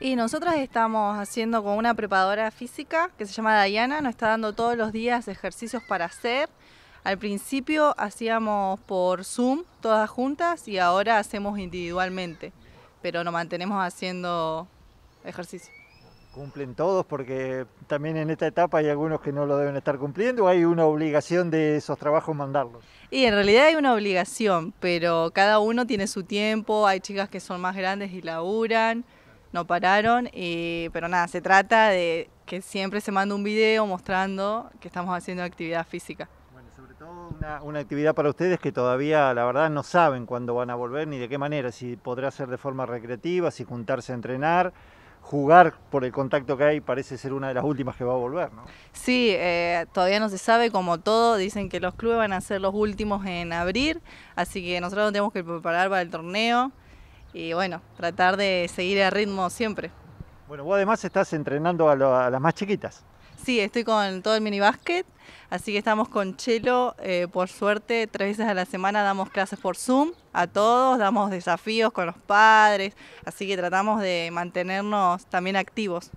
Y nosotros estamos haciendo con una preparadora física que se llama Diana, nos está dando todos los días ejercicios para hacer. Al principio hacíamos por Zoom todas juntas y ahora hacemos individualmente, pero nos mantenemos haciendo ejercicio. ¿Cumplen todos? Porque también en esta etapa hay algunos que no lo deben estar cumpliendo o hay una obligación de esos trabajos mandarlos. Y en realidad hay una obligación, pero cada uno tiene su tiempo, hay chicas que son más grandes y laburan no pararon, pero nada, se trata de que siempre se manda un video mostrando que estamos haciendo actividad física. Bueno, sobre todo una, una, actividad para ustedes que todavía la verdad no saben cuándo van a volver ni de qué manera, si podrá ser de forma recreativa, si juntarse a entrenar, jugar por el contacto que hay parece ser una de las últimas que va a volver, ¿no? Sí, eh, todavía no se sabe como todo, dicen que los clubes van a ser los últimos en abrir, así que nosotros nos tenemos que preparar para el torneo y bueno, tratar de seguir el ritmo siempre. Bueno, vos además estás entrenando a, las más chiquitas. Sí, estoy con todo el mini básquet, así que estamos con Chelo, eh, por suerte, tres veces a la semana damos clases por Zoom a todos, damos desafíos con los padres, así que tratamos de mantenernos también activos.